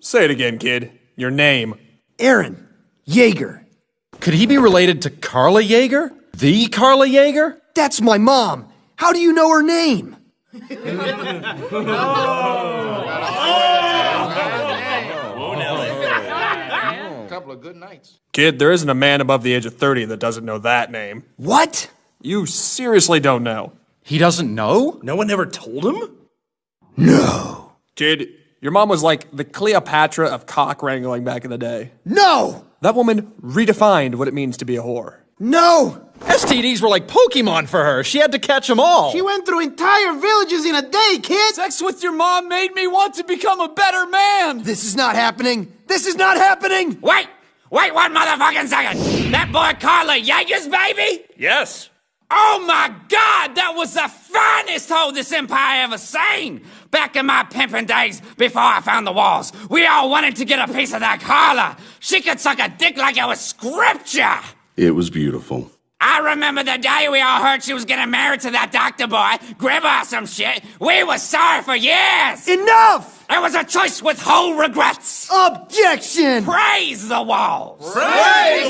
Say it again, kid. Your name. Eren. Jaeger. Could he be related to Carla Jaeger? The Carla Jaeger? That's my mom. How do you know her name? couple of good nights. Kid, there isn't a man above the age of 30 that doesn't know that name. What? You seriously don't know. He doesn't know? No one ever told him? No. Kid, your mom was like the Cleopatra of cock wrangling back in the day. No! That woman redefined what it means to be a whore. No! STDs were like Pokemon for her. She had to catch them all. She went through entire villages in a day, kid. Sex with your mom made me want to become a better man. This is not happening. This is not happening. Wait! Wait one motherfucking second! That boy Carla Jaeger's baby? Yes. Oh my god, that was the finest hoe this empire ever seen! Back in my pimping days, before I found the walls, we all wanted to get a piece of that Carla. She could suck a dick like it was scripture! It was beautiful. I remember the day we all heard she was getting married to that doctor boy, Gribber or some shit. We was sorry for years! Enough! It was a choice with whole regrets! Objection! Praise the walls! Praise the walls! Woo!